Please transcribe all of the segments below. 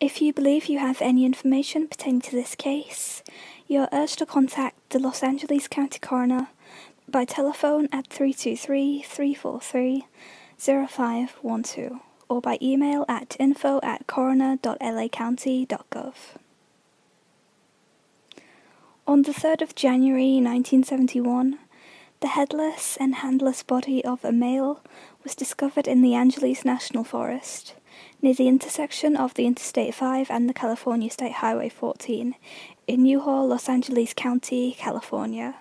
If you believe you have any information pertaining to this case, you are urged to contact the Los Angeles County Coroner by telephone at 323 343 0512 or by email at info at coroner.lacounty.gov. On the 3rd of January 1971, the headless and handless body of a male was discovered in the Angeles National Forest, near the intersection of the Interstate 5 and the California State Highway 14, in Newhall, Los Angeles County, California.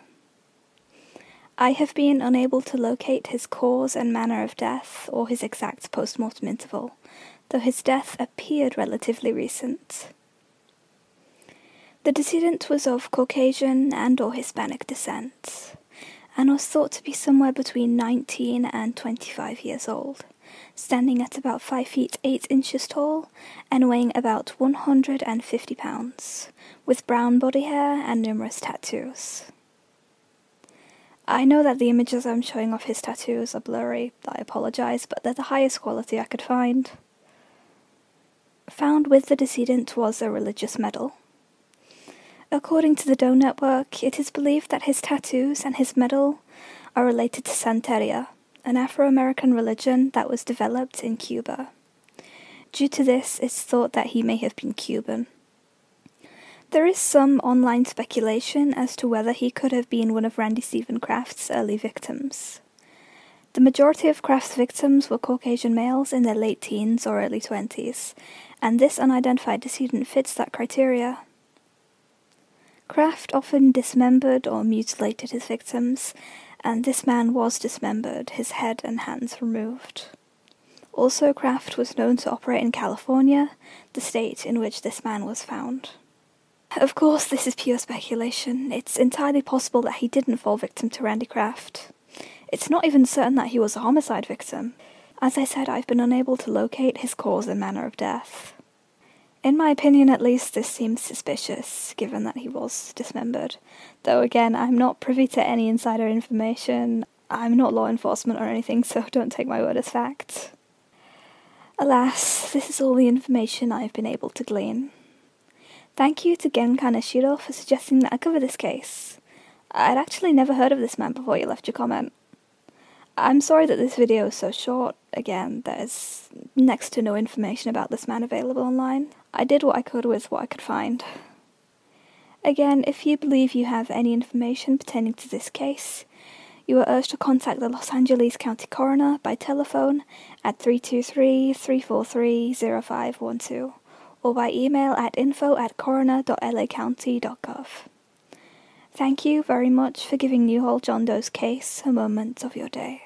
I have been unable to locate his cause and manner of death or his exact post-mortem interval, though his death appeared relatively recent. The decedent was of Caucasian and or Hispanic descent, and was thought to be somewhere between 19 and 25 years old, standing at about 5 feet 8 inches tall and weighing about 150 pounds, with brown body hair and numerous tattoos. I know that the images I'm showing of his tattoos are blurry, I apologise, but they're the highest quality I could find. Found with the decedent was a religious medal. According to the Doe Network, it is believed that his tattoos and his medal are related to Santeria, an Afro American religion that was developed in Cuba. Due to this, it's thought that he may have been Cuban. There is some online speculation as to whether he could have been one of Randy Stephen Kraft's early victims. The majority of Kraft's victims were Caucasian males in their late teens or early 20s, and this unidentified decedent fits that criteria. Kraft often dismembered or mutilated his victims, and this man was dismembered, his head and hands removed. Also, Kraft was known to operate in California, the state in which this man was found. Of course, this is pure speculation. It's entirely possible that he didn't fall victim to Randy Kraft. It's not even certain that he was a homicide victim. As I said, I've been unable to locate his cause and manner of death. In my opinion, at least, this seems suspicious, given that he was dismembered. Though again, I'm not privy to any insider information. I'm not law enforcement or anything, so don't take my word as fact. Alas, this is all the information I've been able to glean. Thank you to Gen Kaneshiro for suggesting that I cover this case. I'd actually never heard of this man before you left your comment. I'm sorry that this video is so short. Again, there's next to no information about this man available online. I did what I could with what I could find. Again, if you believe you have any information pertaining to this case, you are urged to contact the Los Angeles County Coroner by telephone at 323 343 0512 or by email at info at coroner.lacounty.gov. Thank you very much for giving Newhall John Doe's case a moment of your day.